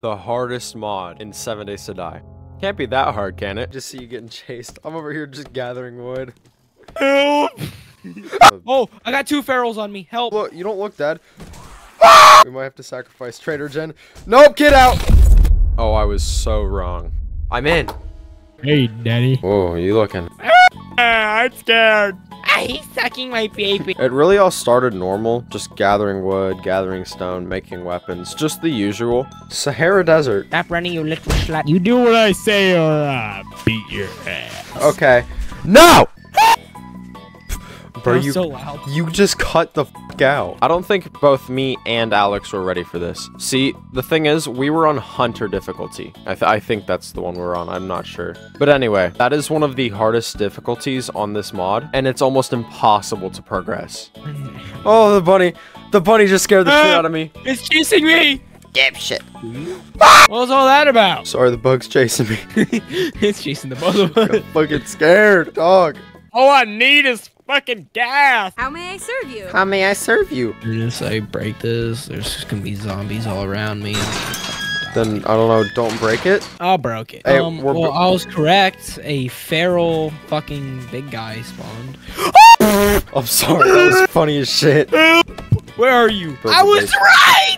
The hardest mod in 7 Days to Die. Can't be that hard, can it? Just see you getting chased. I'm over here just gathering wood. Help! oh, I got two ferals on me. Help! Look, you don't look dead. Ah! we might have to sacrifice Trader Jen. Nope, get out! Oh, I was so wrong. I'm in. Hey, Daddy. Oh, you looking. Ah, I'm scared. He's sucking my baby. It really all started normal, just gathering wood, gathering stone, making weapons, just the usual. Sahara Desert. Stop running, you little slut. You do what I say or I beat your ass. Okay. No! Bro, That was you, so loud. you just cut the f out. I don't think both me and Alex were ready for this. See, the thing is, we were on Hunter difficulty. I, th I think that's the one we're on. I'm not sure. But anyway, that is one of the hardest difficulties on this mod, and it's almost impossible to progress. Oh, the bunny. The bunny just scared the shit ah! out of me. It's chasing me. Dipshit. What was all that about? Sorry, the bug's chasing me. it's chasing the both of us. fucking scared, dog. All I need is fucking death. How may I serve you? How may I serve you? As I break this, there's just gonna be zombies all around me. Then, I don't know, don't break it? I broke it. Hey, um, we're well, bro- I was correct. A feral fucking big guy spawned. I'm sorry, that was funny as shit. Where are you? Broke I was base. right!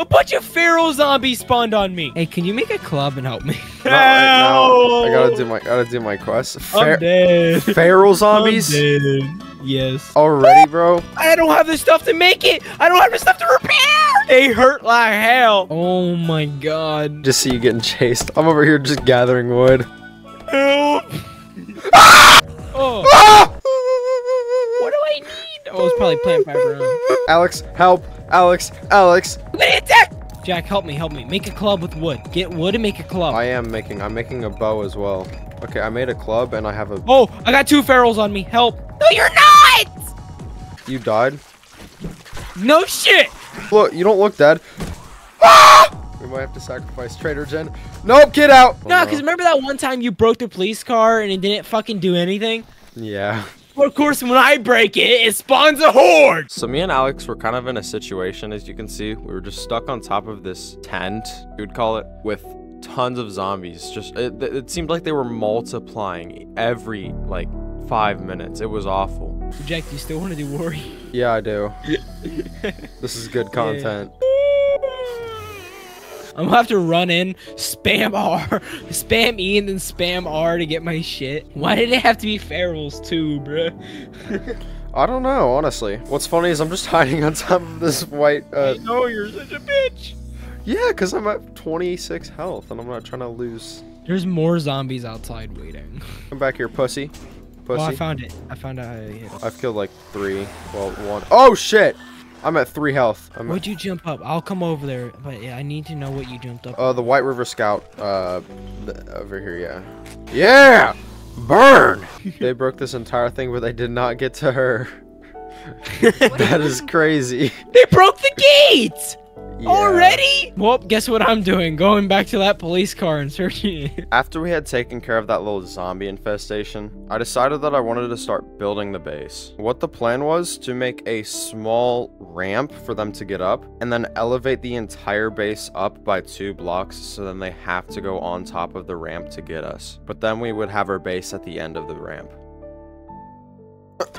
A bunch of feral zombies spawned on me. Hey, can you make a club and help me? Not right now. I gotta do my gotta do my quest. I'm dead. feral zombies I'm dead. Yes. already, bro. I don't have the stuff to make it. I don't have the stuff to repair. They hurt like hell. Oh my god. Just see you getting chased. I'm over here just gathering wood. Help. oh, Ah! what do I need? Oh, it's probably plant fiber. huh? Alex, help! Alex, Alex! I'm gonna attack. Jack, help me, help me. Make a club with wood. Get wood and make a club. I am making. I'm making a bow as well. Okay, I made a club and I have a. Oh, I got two ferals on me. Help. No, you're not. You died. No shit. Look, you don't look dead. Ah! We might have to sacrifice Trader Jen. Nope, get out! Oh, No, because remember that one time you broke the police car and it didn't fucking do anything? Yeah. Well, of course, when I break it, it spawns a horde. So me and Alex were kind of in a situation, as you can see. We were just stuck on top of this tent, you would call it, with tons of zombies. Just it, it seemed like they were multiplying every like five minutes. It was awful. Jack, do you still want to do worry? Yeah, I do. this is good content. I'm gonna have to run in, spam R, spam E, and then spam R to get my shit. Why did it have to be ferals too, bruh? I don't know, honestly. What's funny is I'm just hiding on top of this white. Uh, know you're such a bitch. yeah, because I'm at 26 health and I'm not trying to lose. There's more zombies outside waiting. Come back here, pussy. Pussy. Oh, I found it. I found out how to hit it. I've killed like three. Well, one. Oh shit! I'm at three health. I'm Why'd you jump up? I'll come over there, but yeah, I need to know what you jumped up. Uh, the White River Scout, uh, th- over here, yeah. Yeah! Burn! they broke this entire thing, but they did not get to her. that is crazy. They broke the gates Yeah. already. Well, guess what I'm doing? Going back to that police car and searching it. After we had taken care of that little zombie infestation, I decided that I wanted to start building the base. What the plan was to make a small ramp for them to get up, and then elevate the entire base up by two blocks so then they have to go on top of the ramp to get us. But then we would have our base at the end of the ramp.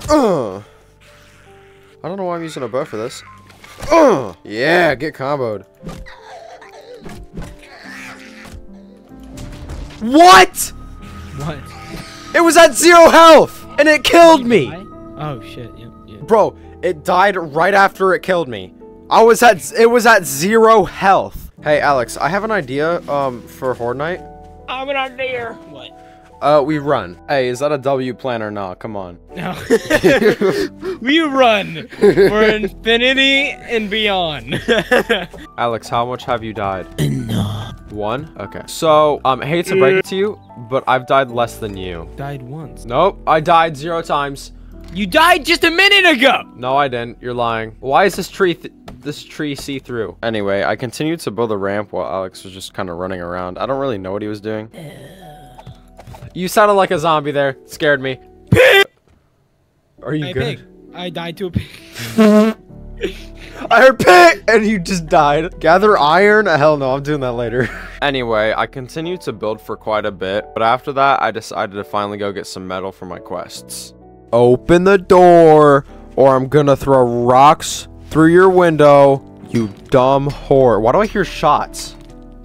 Uh, I don't know why I'm using a bow for this. Uh, yeah, get comboed. What? What? It was at zero health, and it killed me. Why? Oh shit. Yep. yep. Bro, it died right after it killed me. I was at, it was at zero health. Hey, Alex, I have an idea, um, for Horde Night. I'm not there. What? Uh, we run. Hey, is that a W plan or not? Come on. No. we run for infinity and beyond. Alex, how much have you died? Enough. One? Okay. So, um, I hate to break it to you, but I've died less than you. Died once. Nope, I died zero times. You died just a minute ago. No, I didn't. You're lying. Why is this tree th this tree see-through? Anyway, I continued to build a ramp while Alex was just kind of running around. I don't really know what he was doing. You sounded like a zombie there. Scared me. Pig! Are you Hey, good? pig. I died to a pig. I heard pig! and you just died. Gather iron? Uh, hell no, I'm doing that later. anyway, I continued to build for quite a bit, but after that, I decided to finally go get some metal for my quests. Open the door, or I'm gonna throw rocks through your window, you dumb whore. Why do I hear shots?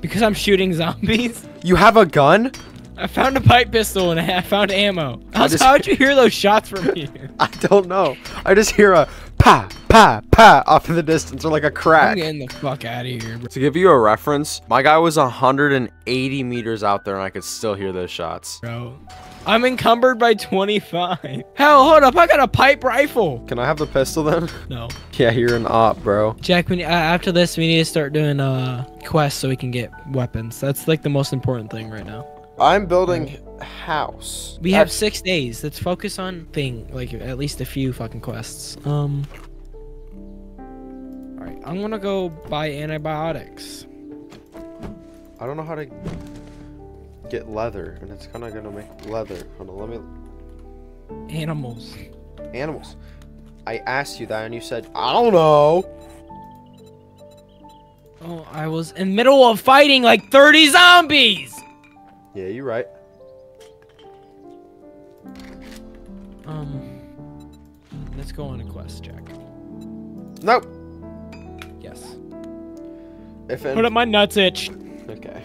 Because I'm shooting zombies. You have a gun? I found a pipe pistol and I found ammo. How, just- how'd you hear those shots from here? I don't know. I just hear a pa, pa, pa off in the distance, or like a I'm crack. getting the fuck out of here, bro. To give you a reference, my guy was 180 meters out there and I could still hear those shots. bro. I'm encumbered by 25. Hell, hold up. I got a pipe rifle. Can I have the pistol then? No. yeah, you're an op, bro. Jack, we, uh, after this, we need to start doing uh quests so we can get weapons. That's like the most important thing right now. I'm building house. We have six days. Let's focus on thing, like at least a few fucking quests. Um. All right, I'm gonna go buy antibiotics. I don't know how to get leather, and it's kind of gonna make leather. Hold on, let me. Animals. Animals. I asked you that, and you said I don't know. Oh, I was in middle of fighting like 30 zombies. Yeah, you're right. Um. Let's go on a quest, Jack. Nope. Yes. If Put up my nuts itch. Okay.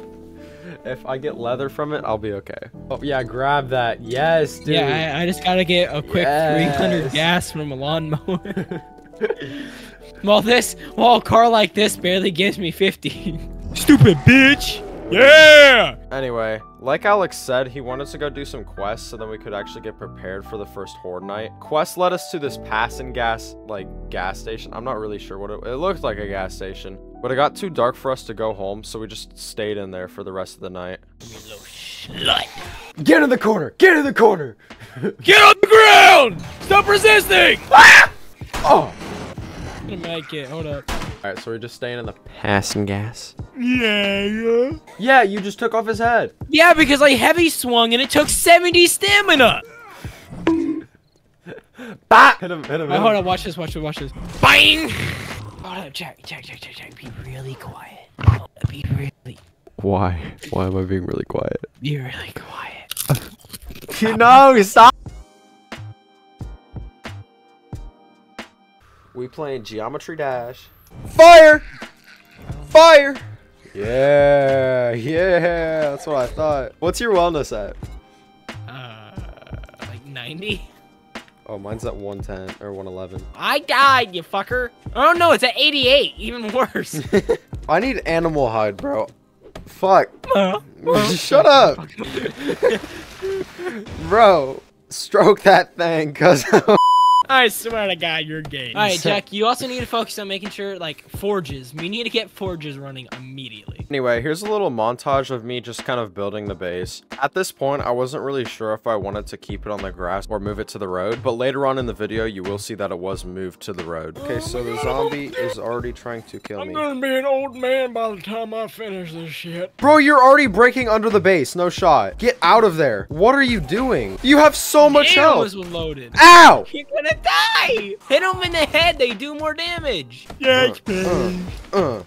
if I get leather from it, I'll be okay. Oh yeah, grab that. Yes, dude. Yeah, I, I just gotta get a quick 300 gas from a lawnmower. well, this, well, a car like this barely gives me 50. Stupid bitch. Yeah. Anyway, like Alex said, he wanted to go do some quests so then we could actually get prepared for the first horde night. Quest led us to this passing gas, like, gas station. I'm not really sure what it, it looked like a gas station. But it got too dark for us to go home, so we just stayed in there for the rest of the night. Get in the corner! Get in the corner! Get on the ground! Stop resisting! Ah! Oh! I'm gonna make it. Hold up. Alright, so we're just staying in the passing gas. Yeah. yeah. Yeah, you just took off his head. Yeah, because I heavy swung and it took 70 stamina. Bah! Hit him, hit him, Wait, oh, hold on. Watch this. Watch this. Watch this. Bang! Hold up, Jack. Jack. Jack. Jack. Jack. Be really quiet. Be really. Why? Why am I being really quiet? Be really quiet. no, stop! We playing Geometry Dash. Fire! Fire! Yeah, yeah, that's what I thought. What's your wellness at? Uh, like 90. Oh, mine's at 110 or 111. I died, you fucker. Oh no, it's at 88. Even worse. I need animal hide, bro. Fuck. Uh, Shut up. bro, stroke that thing, cuz. I swear to God, you're gay. All right, Jack. You also need to focus on making sure, like, forges. We need to get forges running immediately. Anyway, here's a little montage of me just kind of building the base. At this point, I wasn't really sure if I wanted to keep it on the grass or move it to the road, but later on in the video, you will see that it was moved to the road. Okay, so the zombie is already trying to kill me. I'm gonna be an old man by the time I finish this shit. Bro, you're already breaking under the base. No shot. Get out of there. What are you doing? You have so much Damn, health. was loaded. Ow! You're gonna die! Hit them in the head, they do more damage. Yeah, Uh,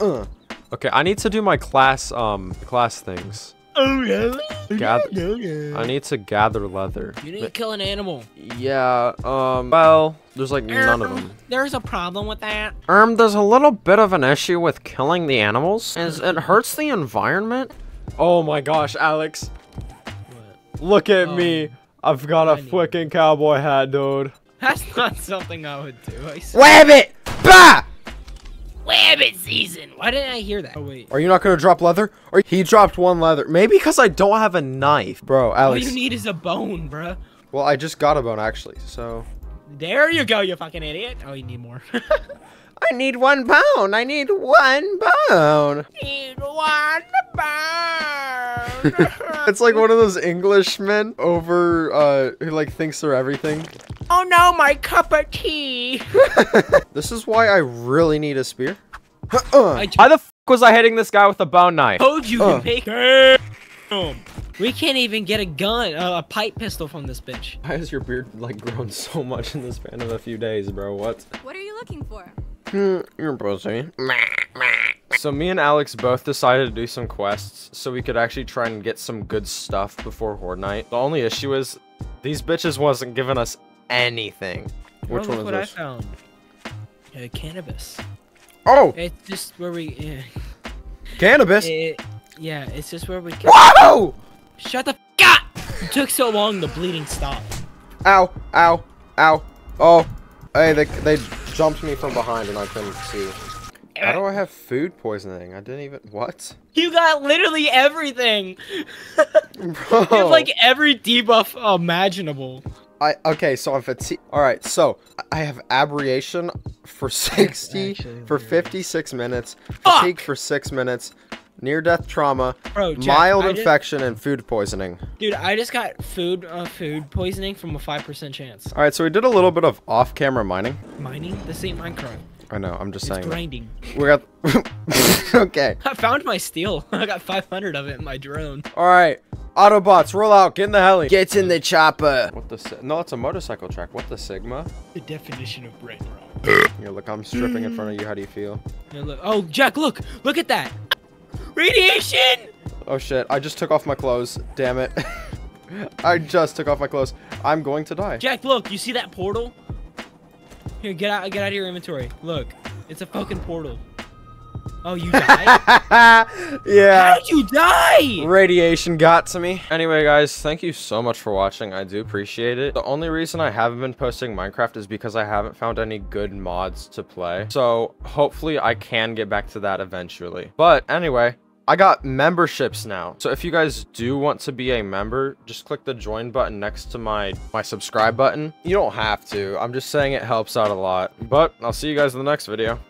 uh. Okay, I need to do my class, um, class things. Oh really? Gather. Okay. I need to gather leather. You need to kill an animal. Yeah, um, well, there's like none of them. There's a problem with that. Um, there's a little bit of an issue with killing the animals, as it hurts the environment. Oh my gosh, Alex. Look at Um, me. I've got a freaking cowboy hat, dude. That's not something I would do. I swear. Rabbit! Bah! Rabbit season. Why didn't I hear that? Oh wait. Are you not gonna drop leather? Or he dropped one leather. Maybe because I don't have a knife. Bro, Alex. All you need is a bone, bruh. Well, I just got a bone, actually, so... There you go, you fucking idiot. Oh, you need more. I need one bone. I need one bone. need one bone. It's like one of those Englishmen over, uh, who like thinks they're everything. oh no, my cup of tea. This is why I really need a spear. Why the f was I hitting this guy with a bone knife? told you Uh. to make. Damn. We can't even get a gun, uh, a pipe pistol from this bitch. Why has your beard like grown so much in the span of a few days, bro? What? What are you looking for? Hmm, You're pussy. So me and Alex both decided to do some quests so we could actually try and get some good stuff before Horde Night. The only issue is these bitches wasn't giving us anything. Which one is what this? I found. Uh, cannabis. Oh, It's just where we. Yeah. cannabis. It, yeah, it's just where we. Whoa! Shut the. God! It took so long. The bleeding stopped. Ow! Ow! Ow! Oh! Hey, they they jumped me from behind and I couldn't see. How do I have food poisoning? I didn't even what? You got literally everything. Bro. You have like every debuff imaginable. I okay, so I'm fatigue. All right, so I have abrasion for 60 actually for 56 minutes, Fuck! fatigue for 6 minutes, near death trauma, Bro, Jack, mild I did- infection and food poisoning. Dude, I just got food uh, food poisoning from a five percent chance. All right, so we did a little bit of off-camera mining. Mining? This ain't Minecraft. I know, I'm just It's saying. grinding. We got Okay. I found my steel. I got 500 of it in my drone. All right. Autobots, roll out. Get in the heli. Get in the chopper. What the si- No, it's a motorcycle track. What the sigma? The definition of brain rot. Here, look, I'm stripping in front of you. How do you feel? Yeah, look. Oh, Jack, look! Look at that! Radiation! Oh shit, I just took off my clothes. Damn it. I just took off my clothes. I'm going to die. Jack, look! You see that portal? Here, get out! Get out of your inventory. Look, it's a fucking portal. Oh, you died? yeah. How did you die? Radiation got to me. Anyway, guys, thank you so much for watching. I do appreciate it. The only reason I haven't been posting Minecraft is because I haven't found any good mods to play. So hopefully I can get back to that eventually. But anyway, I got memberships now. So if you guys do want to be a member, just click the join button next to my, my subscribe button. You don't have to. I'm just saying it helps out a lot. But I'll see you guys in the next video.